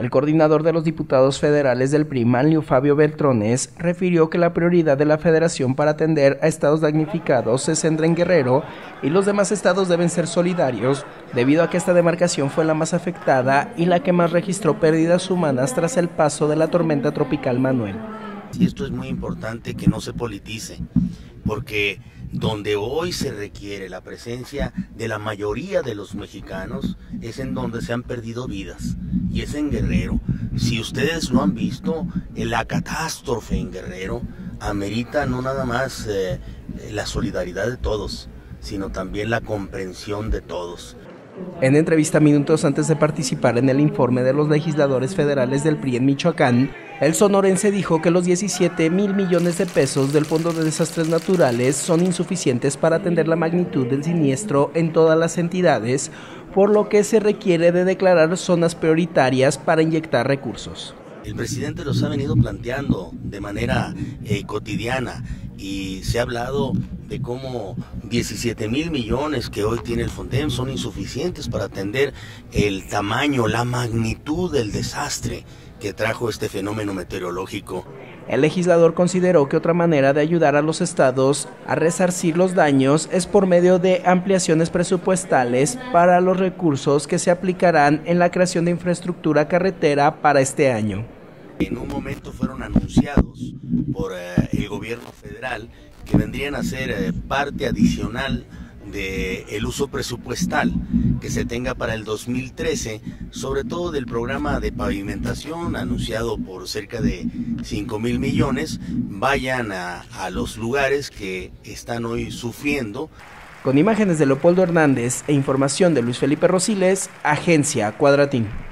El coordinador de los diputados federales del PRI, Manlio Fabio Beltrones, refirió que la prioridad de la federación para atender a estados damnificados se centra en Guerrero y los demás estados deben ser solidarios, debido a que esta demarcación fue la más afectada y la que más registró pérdidas humanas tras el paso de la tormenta tropical Manuel. Y esto es muy importante que no se politice, porque donde hoy se requiere la presencia de la mayoría de los mexicanos es en donde se han perdido vidas y es en Guerrero. Si ustedes lo han visto, la catástrofe en Guerrero amerita no nada más eh, la solidaridad de todos, sino también la comprensión de todos. En entrevista minutos antes de participar en el informe de los legisladores federales del PRI en Michoacán, el sonorense dijo que los 17 mil millones de pesos del Fondo de Desastres Naturales son insuficientes para atender la magnitud del siniestro en todas las entidades, por lo que se requiere de declarar zonas prioritarias para inyectar recursos. El presidente los ha venido planteando de manera eh, cotidiana y se ha hablado de cómo 17 mil millones que hoy tiene el FONDEM son insuficientes para atender el tamaño, la magnitud del desastre que trajo este fenómeno meteorológico. El legislador consideró que otra manera de ayudar a los estados a resarcir los daños es por medio de ampliaciones presupuestales para los recursos que se aplicarán en la creación de infraestructura carretera para este año. En un momento fueron anunciados por eh, el gobierno federal que vendrían a ser eh, parte adicional del el uso presupuestal que se tenga para el 2013, sobre todo del programa de pavimentación anunciado por cerca de 5 mil millones, vayan a, a los lugares que están hoy sufriendo. Con imágenes de Leopoldo Hernández e información de Luis Felipe Rosiles, Agencia Cuadratín.